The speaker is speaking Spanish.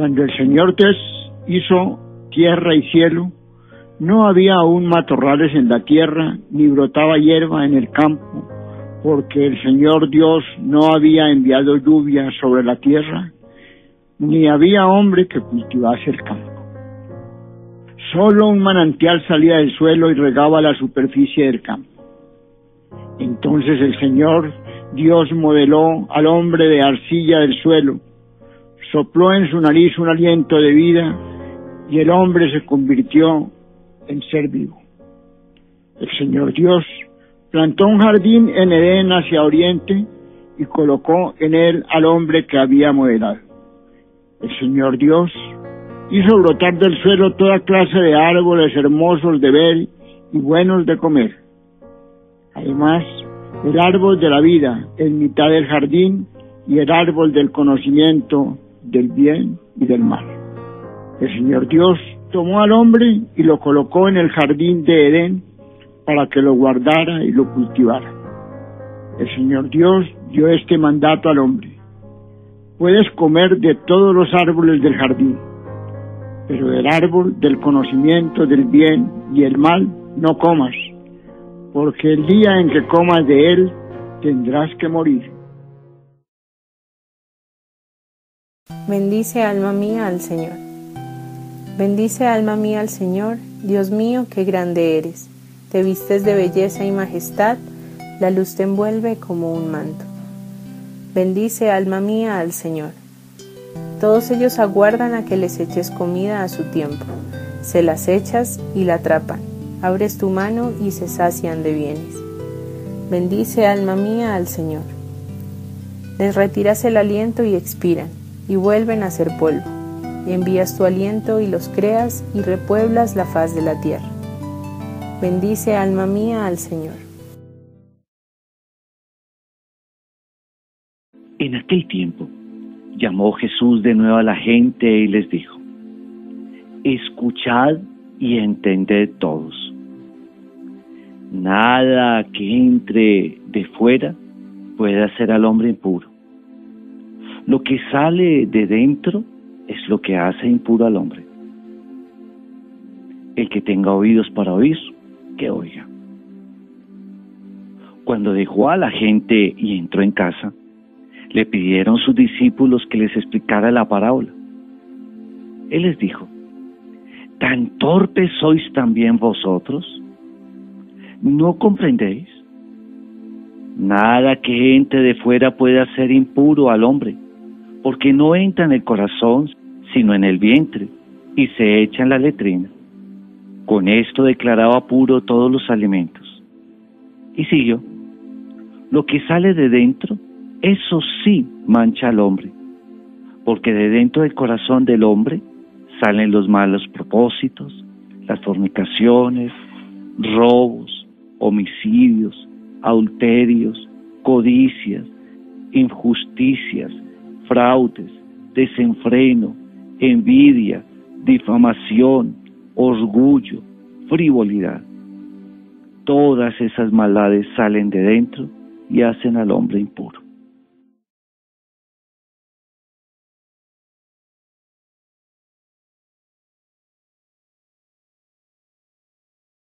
Cuando el Señor hizo tierra y cielo, no había aún matorrales en la tierra, ni brotaba hierba en el campo, porque el Señor Dios no había enviado lluvia sobre la tierra, ni había hombre que cultivase el campo. Solo un manantial salía del suelo y regaba la superficie del campo. Entonces el Señor Dios modeló al hombre de arcilla del suelo, sopló en su nariz un aliento de vida y el hombre se convirtió en ser vivo. El Señor Dios plantó un jardín en Edén hacia oriente y colocó en él al hombre que había modelado. El Señor Dios hizo brotar del suelo toda clase de árboles hermosos de ver y buenos de comer. Además, el árbol de la vida en mitad del jardín y el árbol del conocimiento del bien y del mal. El Señor Dios tomó al hombre y lo colocó en el jardín de Edén para que lo guardara y lo cultivara. El Señor Dios dio este mandato al hombre. Puedes comer de todos los árboles del jardín, pero del árbol del conocimiento del bien y el mal no comas, porque el día en que comas de él tendrás que morir. Bendice alma mía al Señor. Bendice alma mía al Señor, Dios mío, qué grande eres. Te vistes de belleza y majestad, la luz te envuelve como un manto. Bendice alma mía al Señor. Todos ellos aguardan a que les eches comida a su tiempo. Se las echas y la atrapan. Abres tu mano y se sacian de bienes. Bendice alma mía al Señor. Les retiras el aliento y expiran, y vuelven a ser polvo. Envías tu aliento y los creas y repueblas la faz de la tierra. Bendice alma mía al Señor. En aquel tiempo llamó Jesús de nuevo a la gente y les dijo, escuchad y entended todos. Nada que entre de fuera puede hacer al hombre impuro. Lo que sale de dentro es lo que hace impuro al hombre. El que tenga oídos para oír, que oiga. Cuando dejó a la gente y entró en casa, le pidieron sus discípulos que les explicara la parábola. Él les dijo, ¿tan torpes sois también vosotros? ¿No comprendéis? Nada que entre de fuera puede hacer impuro al hombre, porque no entra en el corazón, sino en el vientre, y se echa en la letrina. Con esto declaraba puro todos los alimentos. Y siguió, lo que sale de dentro eso sí mancha al hombre, porque de dentro del corazón del hombre salen los malos propósitos, las fornicaciones, robos, homicidios, adulterios, codicias, injusticias, fraudes, desenfreno, envidia, difamación, orgullo, frivolidad. Todas esas maldades salen de dentro y hacen al hombre impuro.